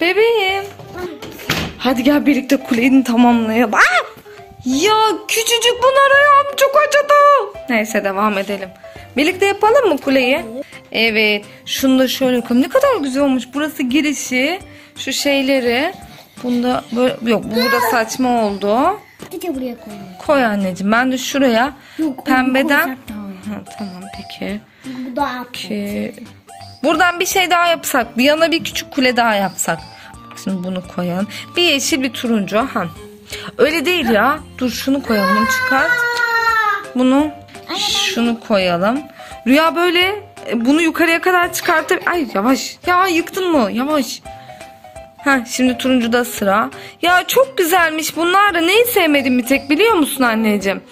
Bebeğim. Hadi gel birlikte kuleyi tamamlayalım. Aa! Ya küçücük bunlar ayağım çok acıdı. Neyse devam edelim. Birlikte yapalım mı kuleyi? Evet. Şunu da şöyle koyalım. Ne kadar güzel olmuş. Burası girişi. Şu şeyleri. Bunda böyle yok bu burada saçma oldu. Bir de buraya koyalım. Koy anneciğim. Ben de şuraya Yok, onu pembeden. daha. Ha, tamam peki. Bu daha Ki buradan bir şey daha yapsak. Bir yana bir küçük kule daha yapsak. Şimdi bunu koyalım. Bir yeşil bir turuncu. Ha. Öyle değil ya. Dur şunu koyalım. Bunu çıkart. Bunu şunu koyalım. Rüya böyle e, bunu yukarıya kadar çıkartır. Ay yavaş. Ya yıktın mı? Yavaş. Ha şimdi turuncuda sıra. Ya çok güzelmiş bunlar da neyi sevmedim bir tek biliyor musun anneciğim?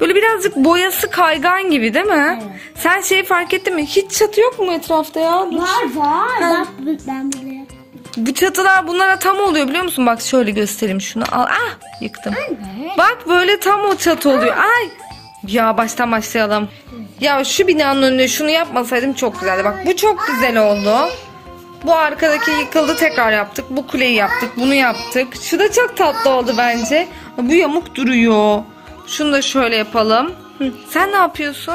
Böyle birazcık boyası kaygan gibi değil mi? Sen şeyi fark ettin mi? Hiç çatı yok mu etrafta ya? Dur. Var var. Bak ben buraya. Bu çatılar bunlara tam oluyor biliyor musun? Bak şöyle göstereyim şunu. Al. Ah yıktım. Bak böyle tam o çatı oluyor. Ay. Ya baştan başlayalım. Ya şu binanın önüne şunu yapmasaydım çok güzeldi. Bak bu çok güzel oldu. Bu arkadaki yıkıldı tekrar yaptık. Bu kuleyi yaptık. Bunu yaptık. Şu da çok tatlı oldu bence. Bu yamuk duruyor. Şunu da şöyle yapalım. Hı, Sen ne yapıyorsun?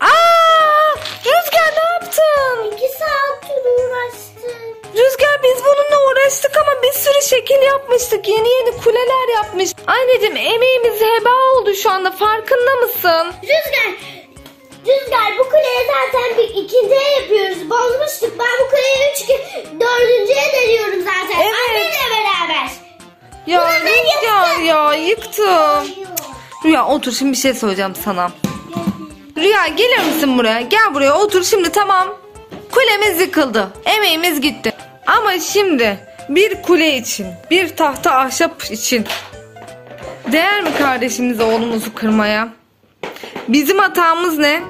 Aa! Rüzgar ne yaptın? İki saattir uğraştım. Rüzgar biz bununla uğraştık ama bir sürü şekil yapmıştık. Yeni yeni kuleler yapmış. Anneciğim emeğimiz heba oldu şu anda farkında mısın? Rüzgar. Rüzgar bu kuleyi zaten bir ikinciye yapıyoruz. Bozmuştuk. Ben bu kuleyi üç dördüncüye deniyorum zaten. Evet. Beraber. Ya Rüzgar ya yıktım. Rüya otur şimdi bir şey söyleyeceğim sana. Rüya gelir misin buraya? Gel buraya otur şimdi tamam. Kulemiz yıkıldı. Emeğimiz gitti. Ama şimdi bir kule için, bir tahta ahşap için değer mi kardeşimizi oğlumuzu kırmaya? Bizim hatamız ne?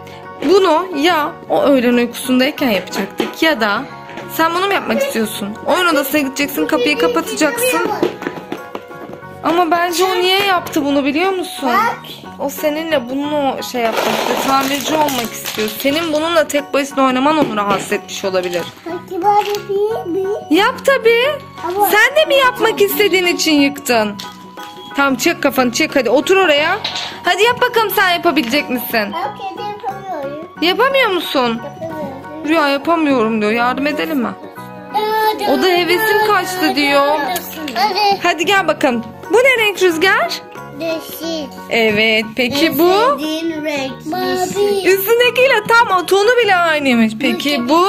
Bunu ya o öğlen uykusundayken yapacaktık ya da sen bunu mu yapmak istiyorsun? Oyun odasına gideceksin, kapıyı kapatacaksın. Ama bence o niye yaptı bunu biliyor musun? O seninle bununla şey yapmak istiyor. Tamirci olmak istiyor. Senin bununla tek başına oynaman onu rahatsız etmiş olabilir. Peki ben yapayım mı? Yap tabii. Ama- Sen de mi yapmak istediğin için yıktın? Tamam çek kafanı çek hadi otur oraya. Hadi yap bakalım sen yapabilecek misin? Yapamıyorum. Yapamıyor musun? Yapamıyorum. Rüya yapamıyorum diyor. Yardım edelim mi? O da hevesim kaçtı diyor. Evet. Hadi gel bakalım. Bu ne renk rüzgar? Yeşil. Evet peki bu? Sevdiğin renk. Mavi. Üstündekiyle tam o tonu bile aynıymış. Peki bu?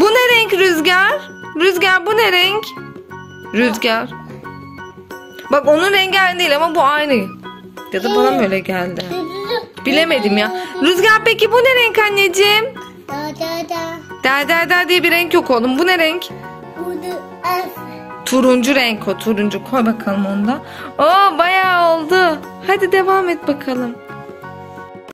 Bu ne renk rüzgar? Rüzgar bu ne renk? Rüzgar. Bak onun rengi aynı değil ama bu aynı. Ya da bana mı öyle geldi? Bilemedim ya. Rüzgar peki bu ne renk anneciğim? Da da da. Der der der diye bir renk yok oğlum. Bu ne renk? Bu da F. Turuncu renk o turuncu. Koy bakalım onda. Oo bayağı oldu. Hadi devam et bakalım.